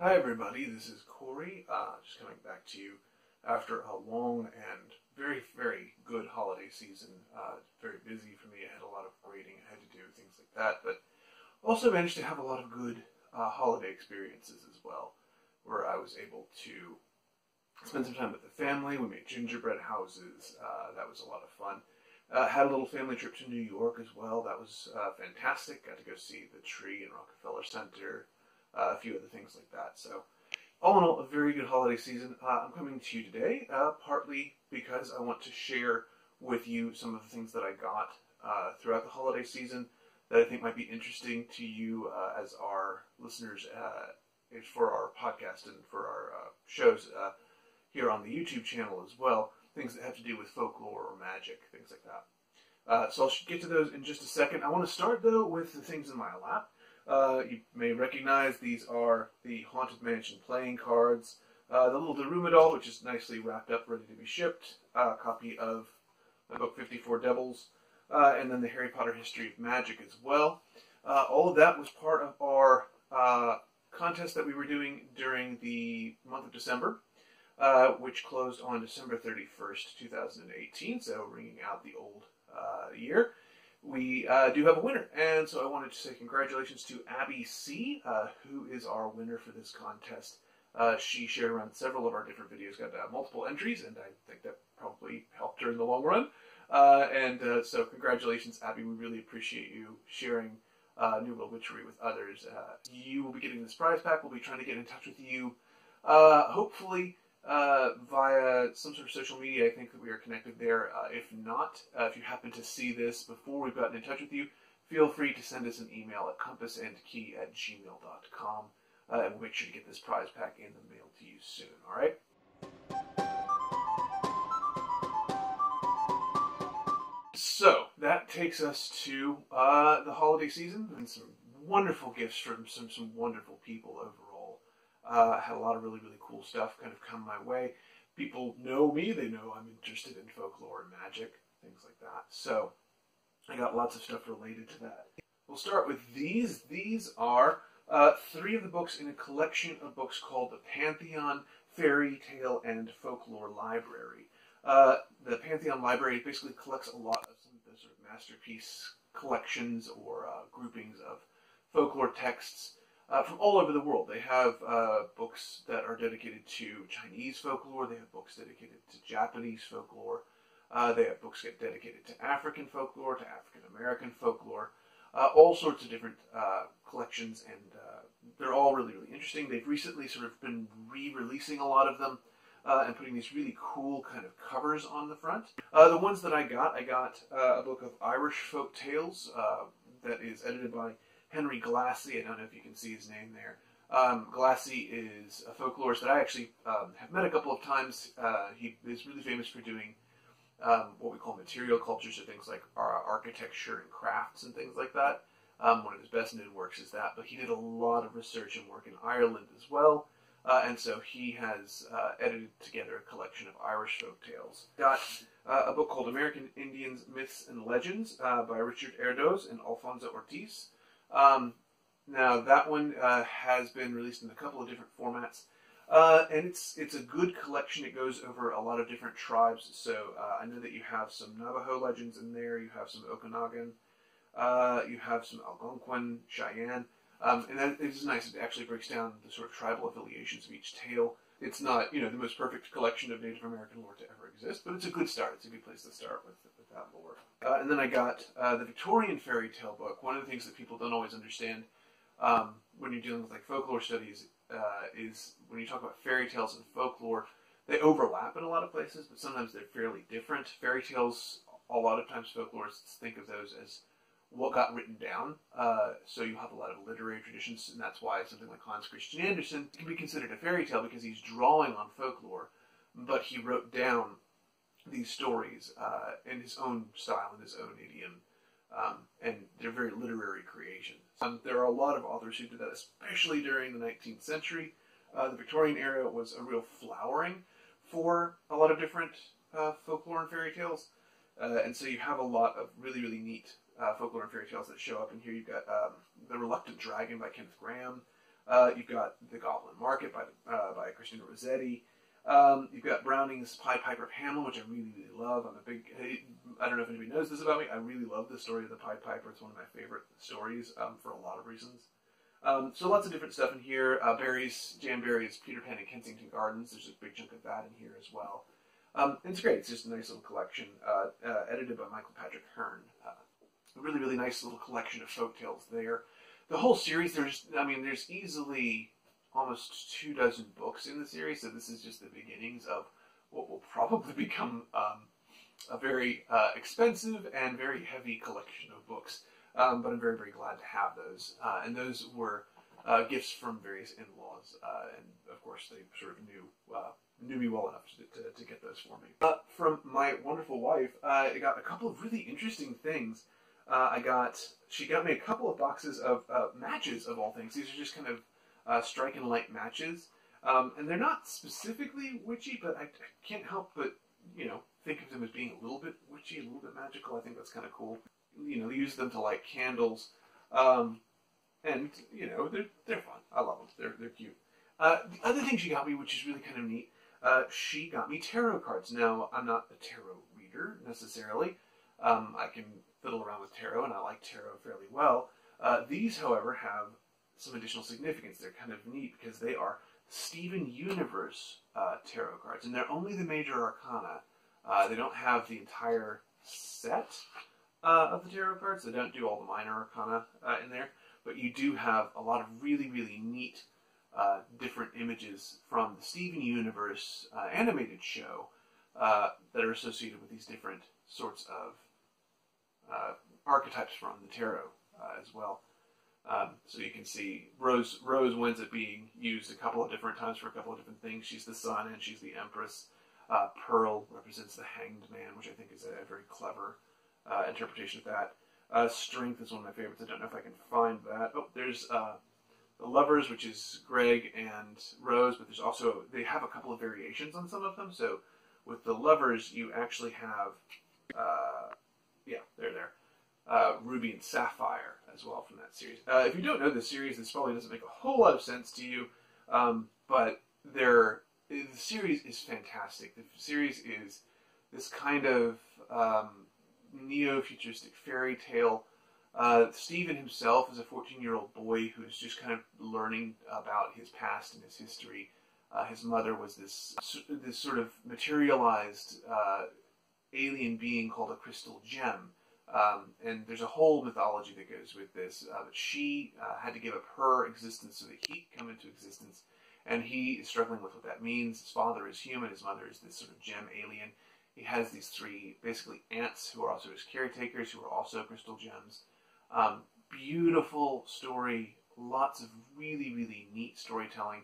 Hi, everybody. This is Cory. Uh, just coming back to you after a long and very, very good holiday season. Uh, very busy for me. I had a lot of grading I had to do, things like that. But also managed to have a lot of good uh, holiday experiences as well, where I was able to spend some time with the family. We made gingerbread houses. Uh, that was a lot of fun. Uh, had a little family trip to New York as well. That was uh, fantastic. Got to go see the tree in Rockefeller Center uh, a few other things like that. So, all in all, a very good holiday season. Uh, I'm coming to you today uh, partly because I want to share with you some of the things that I got uh, throughout the holiday season that I think might be interesting to you uh, as our listeners uh, for our podcast and for our shows here on the YouTube channel as well. Things that have to do with folklore or magic, things like that. so I'll get to those in just a second. I want to start though with the things in my lap. Uh, you may recognize these are the Haunted Mansion playing cards. Uh, the little doll, which is nicely wrapped up, ready to be shipped. A copy of my book 54 Devils. Uh, and then the Harry Potter History of Magic as well. Uh, all of that was part of our uh, contest that we were doing during the month of December, uh, which closed on December 31st, 2018, so ringing out the old year we uh, do have a winner. And so I wanted to say congratulations to Abbi C., uh, who is our winner for this contest. Uh, she shared around several of our different videos, got uh, multiple entries, and I think that probably helped her in the long run. Uh, and uh, so congratulations, Abbi. We really appreciate you sharing New World Witchery with others. you will be getting this prize pack. We'll be trying to get in touch with you, hopefully, uh, via some sort of social media. I think that we are connected there. Uh, if not, uh, if you happen to see this before we've gotten in touch with you, feel free to send us an email at compassandkey at gmail.com, uh, and we'll make sure to get this prize pack in the mail to you soon, all right? So, that takes us to uh, the holiday season and some wonderful gifts from some, some wonderful people overall. Uh, had a lot of really, really cool stuff kind of come my way. People know me, they know I'm interested in folklore and magic, things like that. So I got lots of stuff related to that. We'll start with these. These are uh, three of the books in a collection of books called the Pantheon Fairy Tale and Folklore Library. Uh, the Pantheon Library basically collects a lot of some of the sort of masterpiece collections or uh, groupings of folklore texts uh, from all over the world. They have uh, books that are dedicated to Chinese folklore. They have books dedicated to Japanese folklore. Uh, they have books dedicated to African folklore, to African American folklore, uh, all sorts of different uh, collections, and uh, they're all really, really interesting. They've recently sort of been re-releasing a lot of them. and putting these really cool kind of covers on the front. the ones that I got, I got a book of Irish folk tales that is edited by Henry Glassie. I don't know if you can see his name there. Um, Glassie is a folklorist that I actually um, have met a couple of times. Uh, he is really famous for doing um, what we call material cultures, so things like architecture and crafts and things like that. Um, one of his best known works is that, but he did a lot of research and work in Ireland as well. Uh, and so he has uh, edited together a collection of Irish folk tales. Got uh, a book called American Indians, Myths and Legends uh, by Richard Erdoes and Alfonso Ortiz. Um, now that one uh, has been released in a couple of different formats, uh, and it's it's a good collection. It goes over a lot of different tribes. So uh, I know that you have some Navajo legends in there. You have some Okanagan. Uh, you have some Algonquin, Cheyenne, um, and is nice. It actually breaks down the sort of tribal affiliations of each tale. It's not you know the most perfect collection of Native American lore to ever exist, but it's a good start. It's a good place to start with with that lore. Uh, and then I got uh, the Victorian fairy tale book. One of the things that people don't always understand um, when you're dealing with like folklore studies uh, is when you talk about fairy tales and folklore, they overlap in a lot of places, but sometimes they're fairly different. Fairy tales, a lot of times folklorists think of those as what got written down. Uh, so you have a lot of literary traditions, and that's why something like Hans Christian Andersen can be considered a fairy tale because he's drawing on folklore, but he wrote down these stories uh, in his own style, in his own idiom, um, and they're very literary creations. Um, there are a lot of authors who did that, especially during the 19th century. Uh, the Victorian era was a real flowering for a lot of different uh, folklore and fairy tales, uh, and so you have a lot of really, really neat uh, folklore and fairy tales that show up. in here you've got um, The Reluctant Dragon by Kenneth Grahame. Uh, you've got The Goblin Market by uh, by Christina Rossetti. Um, you've got Browning's Pied Piper of Hamelin, which I really, really love. I'm a big, I don't know if anybody knows this about me. I really love the story of the Pied Piper. It's one of my favorite stories um, for a lot of reasons. Um, so lots of different stuff in here. Uh, Barrie's, Jan Barrie's Peter Pan and Kensington Gardens. There's a big chunk of that in here as well. Um, it's great. It's just a nice little collection, uh, uh, edited by Michael Patrick Hearn. Uh, really, really nice little collection of folk tales there. The whole series, there's, I mean, there's easily almost two dozen books in the series, so this is just the beginnings of what will probably become um, a very uh, expensive and very heavy collection of books. Um, but I'm very, very glad to have those. Uh, and those were uh, gifts from various in-laws, uh, and of course they sort of knew uh, knew me well enough to, to, to get those for me. Uh, from my wonderful wife, I got a couple of really interesting things. I got she got me a couple of boxes of matches of all things. These are just kind of uh, strike and light matches. Um, and they're not specifically witchy, but I, I, can't help but, you know, think of them as being a little bit witchy, a little bit magical. I think that's kind of cool. You know, use them to light candles. Um, and, you know, they're, they're fun. I love them. They're, they're cute. Uh, the other thing she got me, which is really kind of neat, uh, she got me tarot cards. Now, I'm not a tarot reader necessarily. Um, I can fiddle around with tarot, and I like tarot fairly well. Uh, these, however, have some additional significance. They're kind of neat because they are Steven Universe uh, tarot cards, and they're only the major arcana. Uh, they don't have the entire set uh, of the tarot cards. They don't do all the minor arcana uh, in there, but you do have a lot of really, really neat uh, different images from the Steven Universe animated show that are associated with these different sorts of archetypes from the tarot as well. Um, so you can see Rose Rose winds up being used a couple of different times for a couple of different things. She's the sun and she's the empress. Uh, Pearl represents the hanged man, which I think is a, a very clever uh, interpretation of that. Uh, strength is one of my favorites. I don't know if I can find that. Oh, there's uh, the lovers, which is Greg and Rose, but there's also they have a couple of variations on some of them. So with the lovers, you actually have uh, yeah, they're there. Uh, Ruby and Sapphire as well from that series. Uh, if you don't know the series, this probably doesn't make a whole lot of sense to you, um, but the series is fantastic. The series is this kind of um, neo-futuristic fairy tale. Uh, Steven himself is a 14-year-old boy who is just kind of learning about his past and his history. Uh, his mother was this this sort of materialized uh, alien being called a crystal gem um, and there's a whole mythology that goes with this. Uh, but she uh, had to give up her existence so that he could come into existence. And he is struggling with what that means. His father is human, his mother is this sort of gem alien. He has these three, basically, aunts who are also his caretakers, who are also crystal gems. Um, beautiful story, lots of really, really neat storytelling,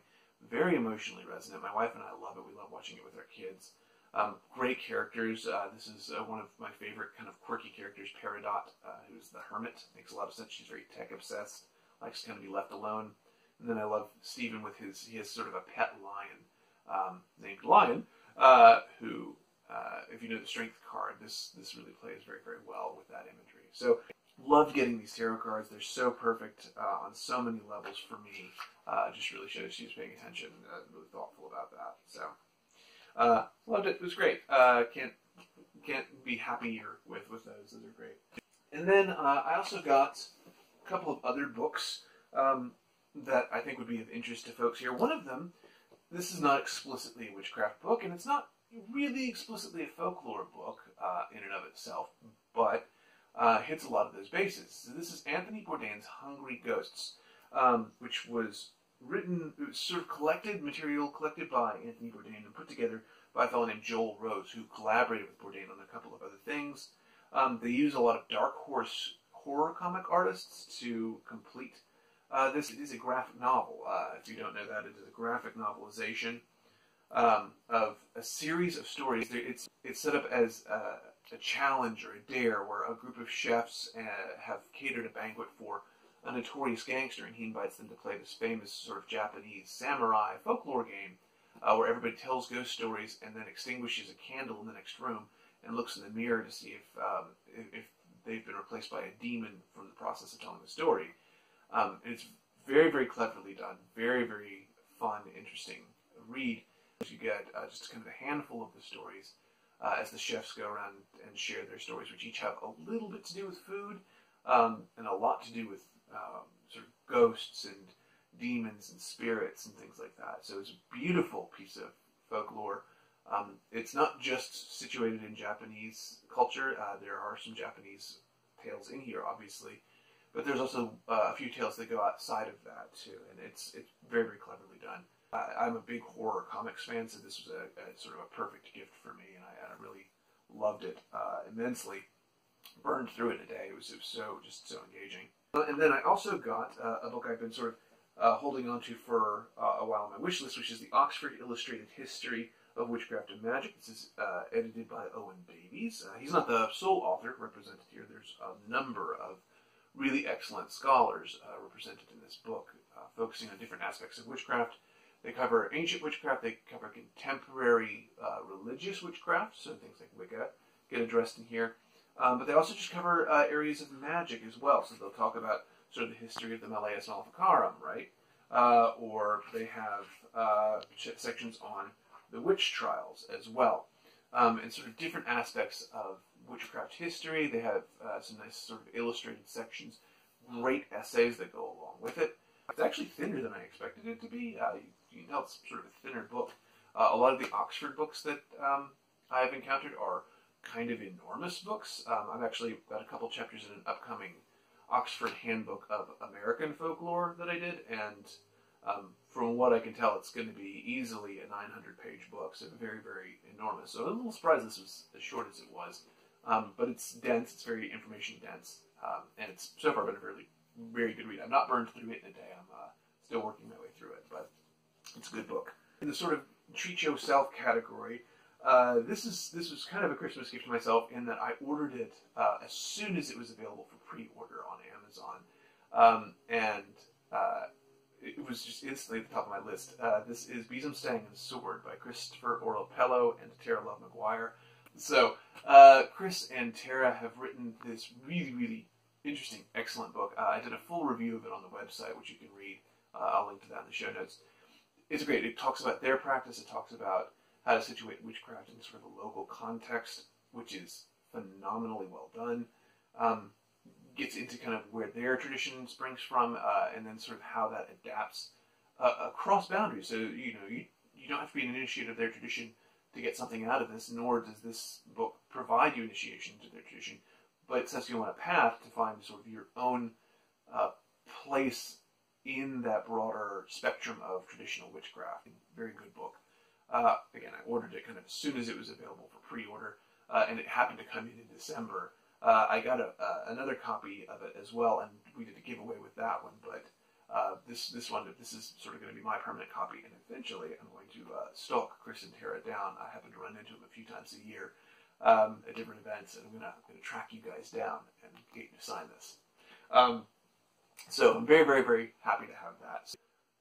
very emotionally resonant. My wife and I love it. We love watching it with our kids. Um, great characters. Uh, this is uh, one of my favorite kind of quirky characters, Peridot, uh, who's the hermit. Makes a lot of sense. She's very tech obsessed, likes to kind of be left alone. And then I love Steven with his, he has sort of a pet lion um, named Lion, uh, who, uh, if you know the strength card, this, this really plays very, very well with that imagery. So love getting these tarot cards. They're so perfect uh, on so many levels for me. Uh, just really shows she's paying attention, uh, really thoughtful about that. So uh, loved it. It was great. Uh, can't can't be happier with with those. Those are great. And then uh, I also got a couple of other books um, that I think would be of interest to folks here. One of them, this is not explicitly a witchcraft book, and it's not really explicitly a folklore book uh, in and of itself, but uh, hits a lot of those bases. So this is Anthony Bourdain's Hungry Ghosts, um, which was written, sort of collected material collected by Anthony Bourdain and put together by a fellow named Joel Rose, who collaborated with Bourdain on a couple of other things. Um, they use a lot of Dark Horse horror comic artists to complete uh, this. It is a graphic novel. Uh, if you don't know that, it is a graphic novelization um, of a series of stories. It's it's set up as a, a challenge or a dare, where a group of chefs uh, have catered a banquet for a notorious gangster, and he invites them to play this famous sort of Japanese samurai folklore game uh, where everybody tells ghost stories and then extinguishes a candle in the next room and looks in the mirror to see if, um, if, they've been replaced by a demon from the process of telling the story. Um, it's very, very cleverly done. Very, very fun, interesting read. You get uh, just kind of a handful of the stories uh, as the chefs go around and share their stories, which each have a little bit to do with food um, and a lot to do with um, sort of ghosts and demons and spirits and things like that. So it's a beautiful piece of folklore. Um, it's not just situated in Japanese culture. Uh, there are some Japanese tales in here, obviously, but there's also uh, a few tales that go outside of that too, and it's it's very very cleverly done. I'm a big horror comics fan, so this was a, a sort of a perfect gift for me, and I, I really loved it uh, immensely. Burned through it in a day. It was, it was so just so engaging. And then I also got uh, a book I've been sort of uh, holding on to for uh, a while on my wish list, which is the Oxford Illustrated History of Witchcraft and Magic. This is uh, edited by Owen Davies. Uh, he's not the sole author represented here. There's a number of really excellent scholars uh, represented in this book, focusing on different aspects of witchcraft. They cover ancient witchcraft, they cover contemporary religious witchcraft, so things like Wicca get addressed in here. Um, but they also just cover areas of magic as well. So they'll talk about sort of the history of the Malleus Maleficarum, right? Uh, or they have uh, sections on the witch trials as well, um, and sort of different aspects of witchcraft history. They have uh, some nice sort of illustrated sections, great essays that go along with it. It's actually thinner than I expected it to be. Uh, you, tell it's sort of a thinner book. Uh, a lot of the Oxford books that um, I've encountered are kind of enormous books. Um, I've actually got a couple chapters in an upcoming Oxford Handbook of American Folklore that I did, and um, from what I can tell, it's going to be easily a 900 page book, so very, very enormous. So I'm a little surprised this was as short as it was, um, but it's dense, it's very information dense, um, and it's so far been a really, very good read. I'm not burned through it in a day, I'm uh, still working my way through it, but it's a good book. In the sort of treat yourself category, uh, this is this was kind of a Christmas gift to myself in that I ordered it uh, as soon as it was available for pre-order on Amazon, um, and uh, it was just instantly at the top of my list. Uh, this is Besom-Stang and Sword by Christopher Orapello and Tara Love Maguire. So uh, Chris and Tara have written this really really interesting, excellent book. I did a full review of it on the website, which you can read. I'll link to that in the show notes. It's great. It talks about their practice. It talks about how to situate witchcraft in sort of a local context, which is phenomenally well done. Um, gets into kind of where their tradition springs from, uh, and then sort of how that adapts uh, across boundaries. So you know, you you don't have to be an initiate of their tradition to get something out of this, nor does this book provide you initiation to their tradition, but it sets you on a path to find sort of your own uh, place in that broader spectrum of traditional witchcraft. Very good book. Uh, again, I ordered it kind of as soon as it was available for pre-order, uh, and it happened to come in in December. Uh, I got a, uh, another copy of it as well, and we did a giveaway with that one. But uh, this this one, this is sort of going to be my permanent copy, and eventually I'm going to uh, stalk Chris and Tara down. I happen to run into him a few times a year um, at different events, and I'm going to track you guys down and get you to sign this. Um, so I'm very, very, very happy to have that.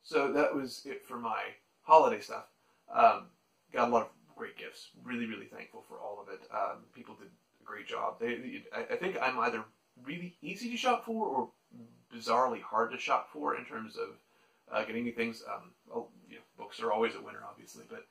So that was it for my holiday stuff. Um, got a lot of great gifts. Really, really thankful for all of it. Um, people did a great job. They, I, think I'm either really easy to shop for or bizarrely hard to shop for in terms of uh, getting me things. Um, know, books are always a winner, obviously, but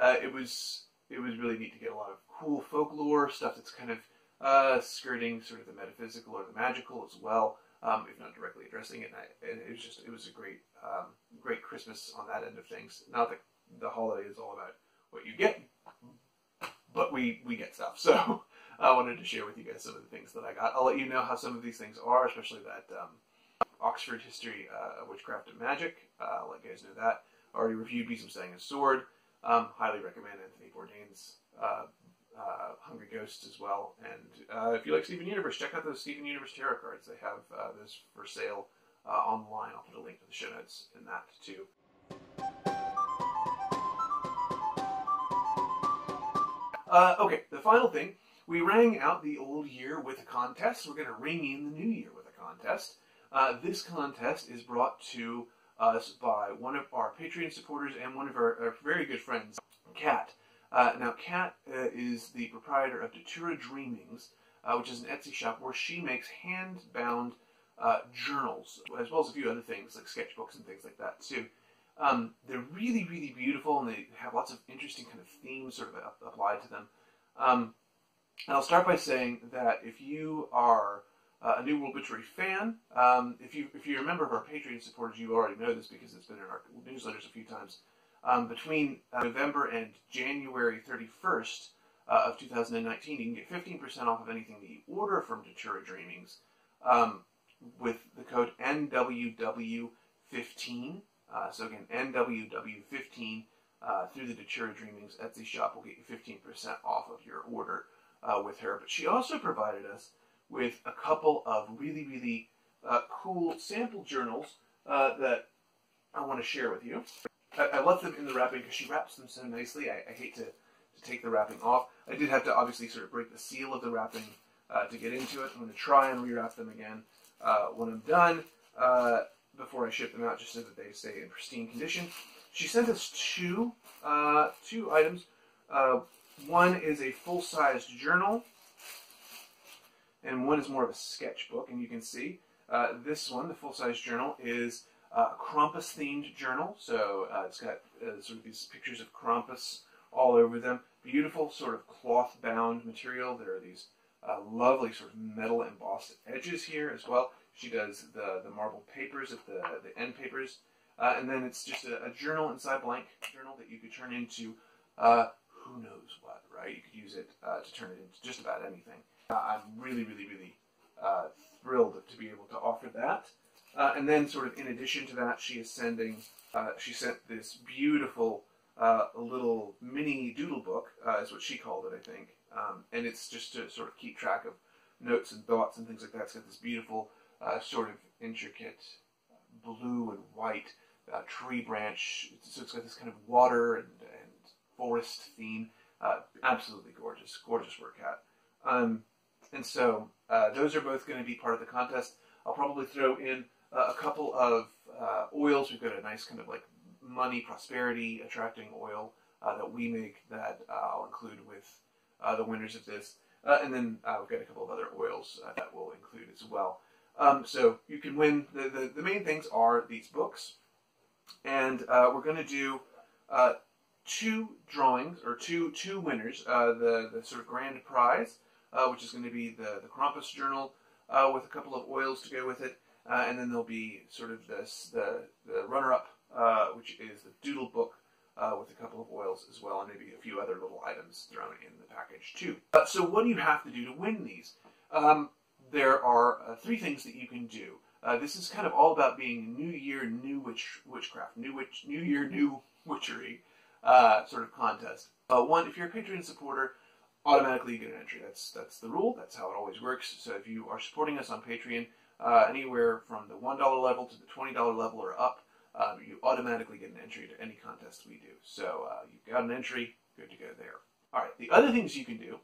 uh, it was it was really neat to get a lot of cool folklore stuff that's kind of uh, skirting sort of the metaphysical or the magical as well, um, if not directly addressing it. And, I, and, it was just it was a great um, great Christmas on that end of things. Not that the holiday is all about what you get, but we we get stuff. So I wanted to share with you guys some of the things that I got. I'll let you know how some of these things are, especially that um, Oxford History uh, of Witchcraft and Magic. Uh, I'll let you guys know that. I already reviewed Besom-Stang and Sword. Um, highly recommend Anthony Bourdain's uh, uh, Hungry Ghosts as well. And uh, if you like Steven Universe, check out those Steven Universe tarot cards. They have uh, those for sale uh, online. I'll put a link to the show notes in that too. Uh, okay, the final thing, we rang out the old year with a contest. We're going to ring in the new year with a contest. Uh, this contest is brought to us by one of our Patreon supporters and one of our, our very good friends, Kat. Uh, now, Kat uh, is the proprietor of Datura Dreamings, uh, which is an Etsy shop where she makes hand-bound uh, journals, as well as a few other things like sketchbooks and things like that too. Um, they're really, really beautiful, and they have lots of interesting kind of themes sort of applied to them. Um, and I'll start by saying that if you are uh, a New World Witchery fan, um, if you if you're a member of our Patreon supporters, you already know this because it's been in our newsletters a few times. Um, between uh, November and January 31st uh, of 2019, you can get 15% off of anything that you order from Datura Dreamings um, with the code NWW15. Uh, so again, NWW15 uh, through the Datura Dreamings Etsy shop will get you 15% off of your order uh, with her. But she also provided us with a couple of really, really uh, cool sample journals uh, that I want to share with you. I, I left them in the wrapping because she wraps them so nicely. I, I, hate to, to take the wrapping off. I did have to obviously sort of break the seal of the wrapping uh, to get into it. I'm going to try and rewrap them again when I'm done before I ship them out, just so that they stay in pristine condition. She sent us two uh, two items. Uh, one is a full-sized journal, and one is more of a sketchbook. And you can see uh, this one, the full sized journal, is a Krampus-themed journal. So uh, it's got uh, sort of these pictures of Krampus all over them. Beautiful sort of cloth-bound material. There are these uh, lovely sort of metal embossed edges here as well. She does the, the marble papers at the, the end papers. Uh, and then it's just a, a, journal inside blank journal that you could turn into uh, who knows what, right? You could use it uh, to turn it into just about anything. Uh, I'm really, really, really uh, thrilled to be able to offer that. Uh, and then, sort of in addition to that, she is sending. she sent this beautiful little mini doodle book, is what she called it, I think. Um, and it's just to sort of keep track of notes and thoughts and things like that. It's got this beautiful, sort of intricate blue and white uh, tree branch. So it's got this kind of water and, and forest theme. Uh, absolutely gorgeous, gorgeous work hat. Um, and so uh, those are both going to be part of the contest. I'll probably throw in a couple of uh, oils. We've got a nice kind of like money, prosperity attracting oil uh, that we make that uh, I'll include with the winners of this. and then we've got a couple of other oils that we'll include as well. Um, so you can win. The, the, the, main things are these books. And uh, we're going to do uh, two drawings, or two two winners. Uh, the, the sort of grand prize, uh, which is going to be the, the Krampus Journal uh, with a couple of oils to go with it. Uh, and then there'll be sort of this the, the runner-up, which is the Doodle Book with a couple of oils as well, and maybe a few other little items thrown in the package too. so what do you have to do to win these? Um, there are uh, three things that you can do. Uh, this is kind of all about being New Year, New Witch Witchcraft, New Witch, New Year, New Witchery uh, sort of contest. Uh, one, if you're a Patreon supporter, automatically you get an entry. That's that's the rule. That's how it always works. So if you are supporting us on Patreon, uh, anywhere from the one dollar level to the twenty dollar level or up, uh, you automatically get an entry to any contest we do. So you've got an entry, good to go there. All right. The other things you can do,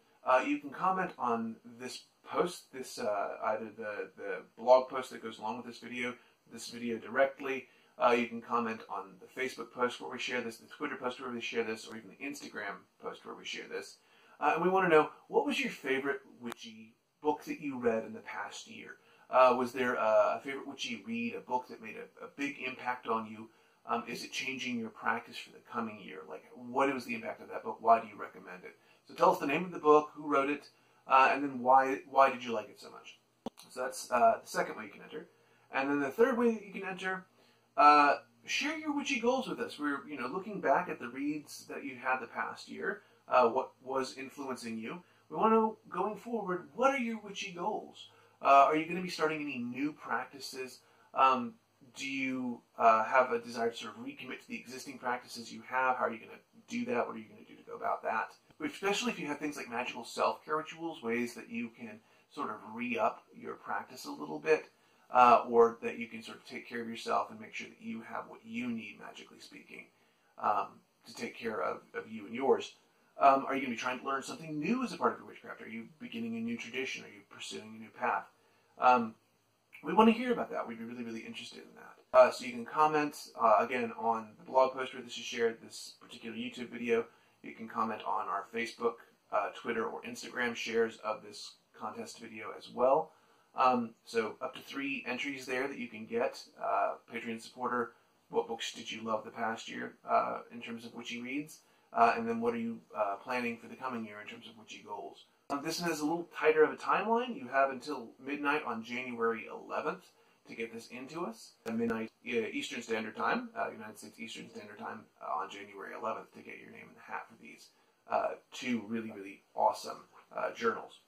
you can comment on this post this uh, either the, the blog post that goes along with this video, this video directly. Uh, you can comment on the Facebook post where we share this, the Twitter post where we share this, or even the Instagram post where we share this. Uh, and we want to know what was your favorite witchy book that you read in the past year? Uh, was there a, a, favorite witchy read, a book that made a, a big impact on you? Um, is it changing your practice for the coming year? Like, what was the impact of that book? Why do you recommend it? So tell us the name of the book, who wrote it, uh, and then why why did you like it so much? So that's uh, the second way you can enter. And then the third way that you can enter, uh, share your witchy goals with us. We're you know looking back at the reads that you had the past year, uh, what was influencing you. We want to going forward, what are your witchy goals? Uh, are you going to be starting any new practices? Um, do you uh, have a desire to sort of recommit to the existing practices you have? How are you going to do that? What are you going to do to go about that? Especially if you have things like magical self-care rituals, ways that you can sort of re-up your practice a little bit, uh, or that you can sort of take care of yourself and make sure that you have what you need, magically speaking, um, to take care of, of you and yours. Um, are you going to be trying to learn something new as a part of your witchcraft? Are you beginning a new tradition? Are you pursuing a new path? Um, we want to hear about that. We'd be really, really interested in that. Uh, so you can comment, uh, again, on the blog post where this is shared, this particular YouTube video. You can comment on our Facebook, uh, Twitter, or Instagram shares of this contest video as well. Um, so up to three entries there that you can get. Uh, Patreon supporter, what books did you love the past year uh, in terms of witchy reads? Uh, and then what are you uh, planning for the coming year in terms of witchy goals? Um, this one has a little tighter of a timeline. You have until midnight on January 11th to get this into us. At midnight Eastern Standard Time, uh, United States Eastern Standard Time, uh, on January 11th to get your name in the hat for these uh, two really, really awesome uh, journals.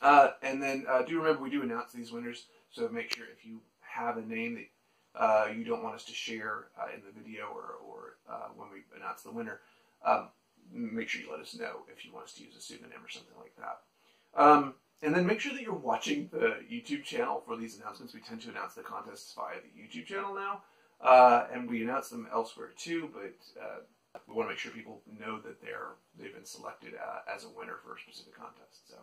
Uh, and then uh, do remember we do announce these winners, so make sure if you have a name that you don't want us to share in the video or, or when we announce the winner, um, make sure you let us know if you want us to use a pseudonym or something like that. Um, and then make sure that you're watching the YouTube channel for these announcements. We tend to announce the contests via the YouTube channel now, uh, and we announce them elsewhere too. But uh, we want to make sure people know that they're they've been selected uh, as a winner for a specific contest. So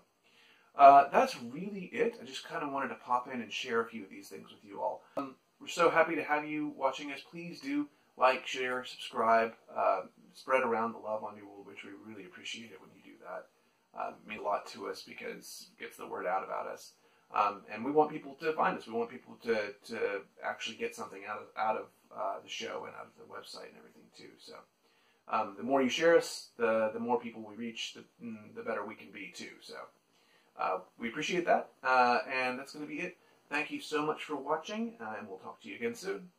uh, that's really it. I just kind of wanted to pop in and share a few of these things with you all. Um, we're so happy to have you watching us. Please do like, share, subscribe, uh, spread around the love on New World Witchery. We really appreciate it when you do that uh, mean a lot to us because it gets the word out about us. Um, and we want people to find us. We want people to, to actually get something out of out of uh, the show and out of the website and everything too. So um, the more you share us, the the more people we reach, the mm, the better we can be too. So uh, we appreciate that, uh, and that's going to be it. Thank you so much for watching, uh, and we'll talk to you again soon.